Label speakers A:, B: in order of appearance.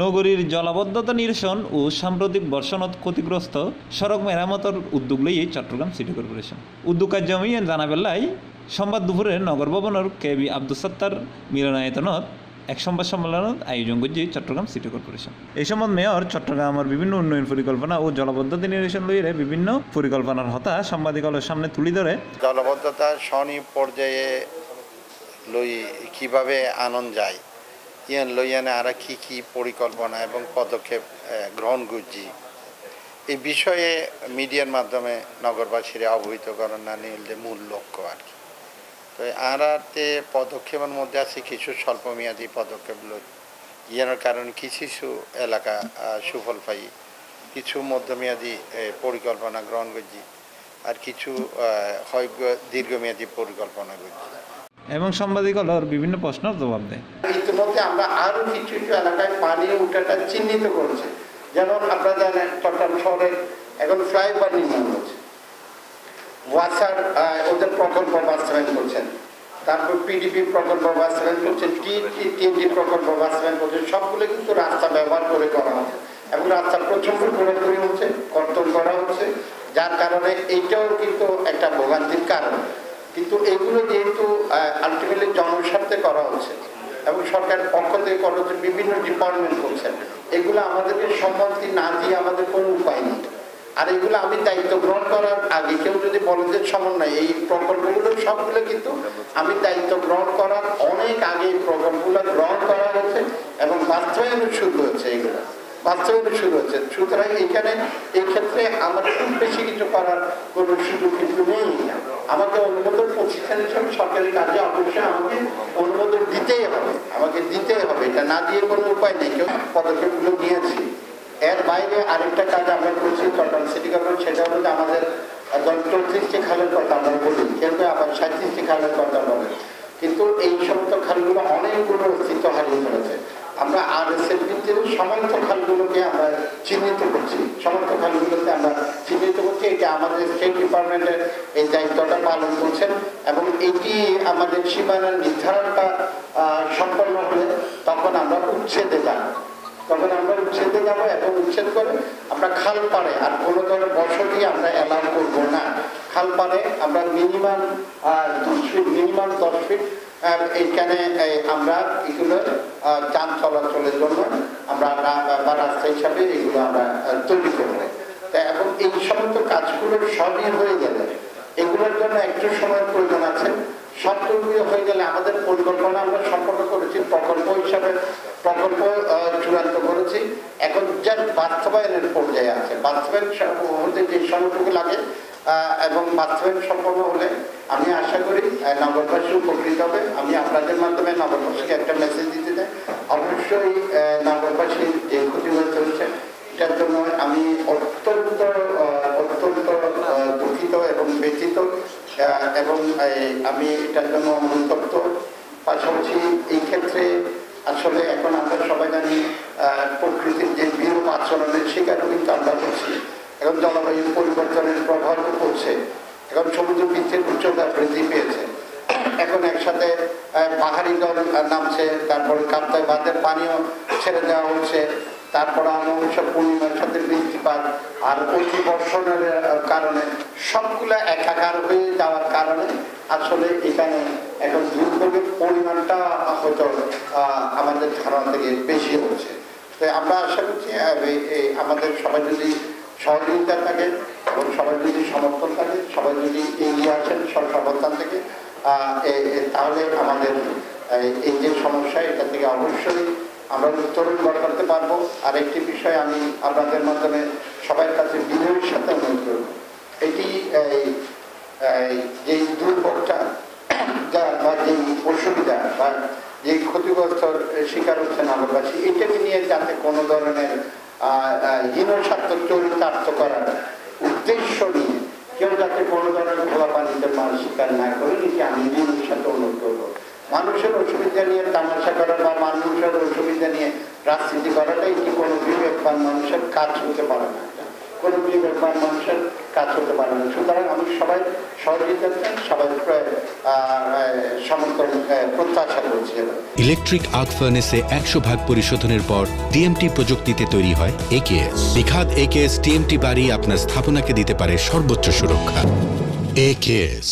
A: নগরীর জলাবদ্ধতা নিরসন ও সাম্প্রতিক বর্ষণত ক্ষতিগ্রস্ত সড়ক মেরামতের উদ্যোগ লইয়ে চট্টগ্রাম সিটি কর্পোরেশন। উদ্যোগ কার্যমী জানাবেলায় সোমবার দুপুরে নগর ভবনের কে বি আব্দুল সত্তার মিলনায়তনত এক সংবাদ সম্মেলনত আয়োজন করছে চট্টগ্রাম সিটি কর্পোরেশন। এই সময় মেয়র চট্টগ্রামের বিভিন্ন উন্নয়ন পরিকল্পনা ও জলবদ্ধতা নিরসন লইয়ে বিভিন্ন পরিকল্পনার হতা সাংবাদিকের সামনে তুলে ধরে।
B: জলবদ্ধতা স্বনি পর্যায়ে লই কীভাবে আনন্দ যায়? ইয়ান লইয়ানে আরা কি কি পরিকল্পনা এবং পদক্ষেপ গ্রহণ করছি। এই বিষয়ে মিডিয়ার মাধ্যমে নগরবাসীরা অবহিত করার না, নিলে মূল লক্ষ্য আর কি। তো আরাতে পদক্ষেপের মধ্যে আছে কিছু স্বল্পমেয়াদী পদক্ষেপ লই ইয়ানোর কারণে কিছু কিছু এলাকা সুফল পাই। কিছু মধ্যমেয়াদী পরিকল্পনা গ্রহণ করছি। আর কিছু হয় দীর্ঘমেয়াদী পরিকল্পনা করছি।
A: এবং সাংবাদিকের বিভিন্ন প্রশ্নের জবাব দেয়।
B: ইতিমধ্যে আমরা আরও কিছু কিছু এলাকায় পানি উঠাটা চিহ্নিত করেছে। যেমন আপনারা জানেন, চট্টগ্রাম শহরের এখন ফ্লাইওভার নির্মাণ হচ্ছে। ওয়াসার ওদের প্রকল্প বাস্তবায়ন করছেন। তারপর পিডিপি প্রকল্প বাস্তবায়ন করছেন, টি টিএনডি প্রকল্প বাস্তবায়ন করছেন। সবগুলো কিন্তু রাস্তা ব্যবহার করে করা হচ্ছে। এবং রাস্তা প্রচণ্ড পুরোপুরি হচ্ছে, কর্তন করা হচ্ছে। যার কারণে এইটাও কিন্তু একটা ভোগান্তির কারণ। কিন্তু এগুলো যেহেতু আলটিমেটলি জনস্বার্থে করা হচ্ছে এবং সরকারের পক্ষ থেকে করা হচ্ছে, বিভিন্ন ডিপার্টমেন্ট করছেন এগুলো আমাদেরকে সম্মতি না দিয়ে আমাদের কোনো উপায় নেই। আর এগুলো আমি দায়িত্ব গ্রহণ করার আগে কেউ যদি বলেন যে সমন্বয় এই প্রকল্পগুলো সবগুলো কিন্তু আমি দায়িত্ব গ্রহণ করার অনেক আগে এই প্রকল্পগুলো গ্রহণ করা হয়েছে এবং বাস্তবায়ন শুরু হয়েছে এগুলো। বাস্তবায়ন শুরু হচ্ছে সুতরাং এখানে, এক্ষেত্রে আমার খুব বেশি কিছু করার কোনো সুযোগ কিন্তু নেই। আমাকে অনুমোদন প্রতিষ্ঠান হিসাবে সরকারি কাজে অবশ্যই আমাকে অনুমোদন দিতেই হবে। আমাকে দিতেই হবে। এটা না দিয়ে কোনো উপায় নেই। কেউ পদক্ষেপগুলো নিয়েছি। এর বাইরে আরেকটা কাজ আমরা করছি, চট্টগ্রাম সিটি কর্পোরেশন সেটা হলো যে আমাদের চৌত্রিশটি খালের কথা আমরা বলি। কেউ আবার সাঁত্রিশটি খালের কথা বলে। কিন্তু এই সমস্ত খালগুলো অনেকগুলো অস্তিত্ব হারিয়ে ফেলেছে। আমরা আর এস এর ভিত্তিতে সমস্ত খালগুলোকে আমরা চিহ্নিত করছি। সমস্ত খালগুলোকে আমরা এটা আমাদের স্টেট ডিপার্টমেন্টের এই দায়িত্বটা পালন করছেন এবং এটি আমাদের সীমানার নির্ধারণটা সম্পন্ন হলে তখন আমরা উচ্ছেদে যাব। তখন আমরা উচ্ছেদে যাব এবং উচ্ছেদ করে আমরা খাল পাড়ে আর কোনো ধরনের বসতি আমরা অ্যালাউ করব না। খাল পাড়ে আমরা মিনিমাম দশ ফিট মিনিমাম দশ ফিট এইখানে আমরা এগুলো যান চলাচলের জন্য আমরা রাস্তা হিসাবে এগুলো আমরা তৈরি করব। এবং এই সমস্ত কাজগুলো সবই হয়ে গেলে এগুলোর জন্য একটু সময়ের প্রয়োজন আছে। সবগুলো হয়ে গেলে আমাদের পরিকল্পনা আমরা সম্পন্ন করেছি প্রকল্প হিসাবে প্রকল্প চূড়ান্ত করেছি। এখন যার বাস্তবায়নের পর্যায়ে আছে। বাস্তবায়ন হতে যে সময়টুকু লাগে এবং বাস্তবায়ন সম্পন্ন হলে আমি আশা করি নগরবাসী উপকৃত হবে। আমি আপনাদের মাধ্যমে নগরবাসীকে একটা মেসেজ দিতে চাই। অবশ্যই আহ, নগরবাসী যে ক্ষতিগ্রস্ত হচ্ছে এটার জন্য আমি অত্যন্ত দুঃখিত এবং আমি এটার জন্য অনুতপ্ত। পাশাপাশি এই ক্ষেত্রে আসলে এখন আমরা সবাই জানি প্রকৃতির যে বিরূপ আচরণের শিকারও কিন্তু আমরা করছি এখন জলবায়ু পরিবর্তনের প্রভাবও পড়ছে। এখন সমুদ্র বৃদ্ধের উচ্চতা বৃদ্ধি পেয়েছে। এখন একসাথে পাহাড়ি জল নামছে, তারপরে কাপ্তাই বাঁধের পানিও ছেড়ে দেওয়া হচ্ছে। তারপরে অমাবস্যা পূর্ণিমার সাথে বৃষ্টিপাত আর অতি বর্ষণের কারণে সবগুলো একাকার হয়ে যাওয়ার কারণে আসলে এখানে এখন দুর্ভোগের পরিমাণটা হয়তো আমাদের ধারণা থেকে বেশি হচ্ছে। তো আমরা আশা করছি আমাদের সবাই যদি সহযোগিতা থাকে এবং সবাই যদি সমর্থন থাকে, সবাই যদি এগিয়ে আসেন সরকার অবস্থান থেকে তাহলে আমাদের এই যে সমস্যা, এটা থেকে অবশ্যই আমরা উত্তরণ করতে পারব। আর একটি বিষয় আমি আপনাদের মাধ্যমে সবার কাছে বিনয়ের সাথে অনুরোধ করব। এটি এই যে দুর্ভোগটা, যা বা যে অসুবিধা বা যে ক্ষতিগ্রস্ত শিকার হচ্ছে নগরবাসী এটাকে নিয়ে যাতে কোনো ধরনের হীনস্বার্থ চরিতার্থ করার উদ্দেশ্য নিয়ে কেউ যাতে কোনো ধরনের খোলা পানিতে মাছ শিকার না করে, এটি আমি বিনয়ের সাথে মানুষের অসুবিধা নিয়ে তামাশা করা বা মানুষের অসুবিধা নিয়ে রাজনীতি করাটা এটি কোনো বিবেকবান মানুষের কাজ হতে পারে না। কোনো বিবেকবান মানুষের কাজ হতে পারে না। সুতরাং আমি সবাই সহযোগিতা সবাই সমর্থন প্রত্যাশা করছি
C: ইলেকট্রিক আর্ক ফার্নেসে একশো ভাগ পরিশোধনের পর টিএমটি প্রযুক্তিতে তৈরি হয় একেএস নিখাদ একেএস টিএমটি বাড়ি আপনার স্থাপনাকে দিতে পারে সর্বোচ্চ সুরক্ষা। একেএস